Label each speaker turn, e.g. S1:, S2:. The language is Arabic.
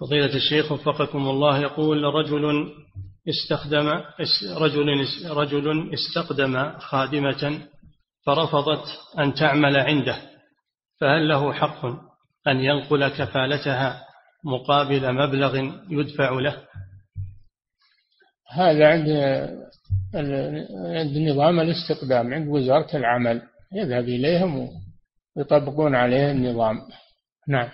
S1: فضيلة الشيخ وفقكم الله يقول رجل استخدم رجل رجل استخدم خادمة فرفضت أن تعمل عنده فهل له حق أن ينقل كفالتها مقابل مبلغ يدفع له؟
S2: هذا عند عند نظام الاستقدام عند وزارة العمل يذهب إليهم ويطبقون عليه النظام. نعم.